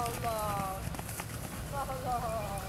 Allah. Allah.